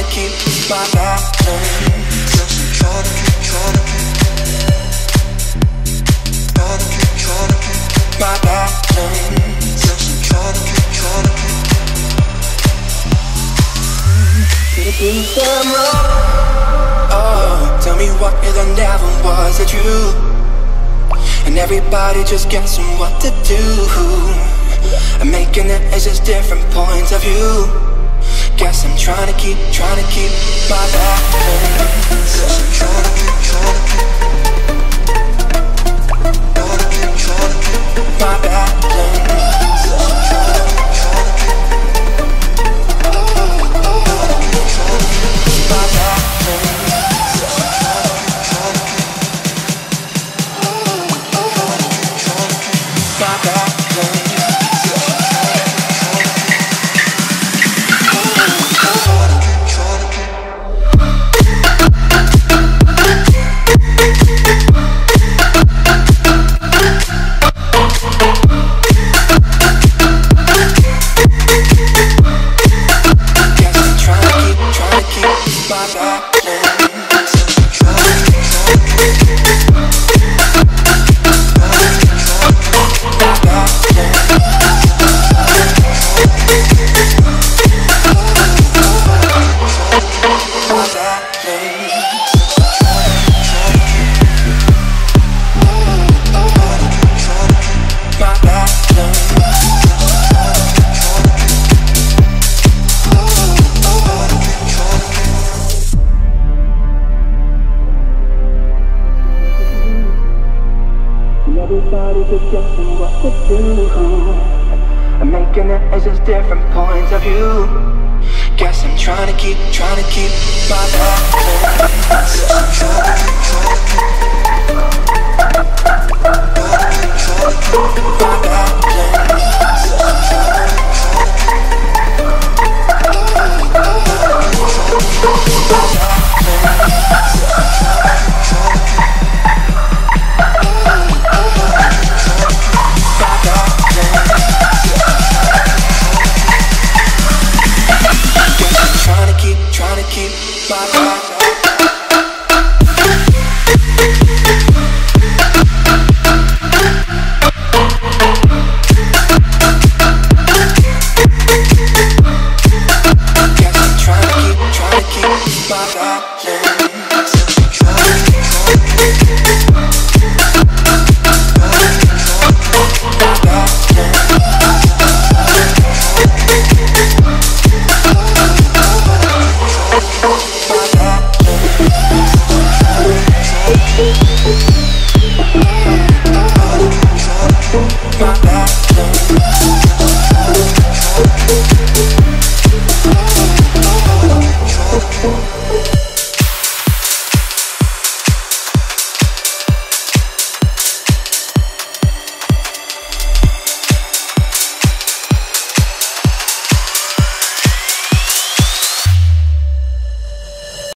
to keep my balance. Yes, I'm trying to keep, trying to keep, trying to keep, trying to keep my I'm trying to keep, trying to keep. Could wrong. Oh, tell me what if I never was it? And everybody just guessing what to do. I'm making it as just different points of view. Guess I'm trying to keep, trying to keep my back. Guess I'm trying to keep, trying to keep. What to do. I'm making it as just different points of view. Guess I'm trying to keep, trying to keep my balance. To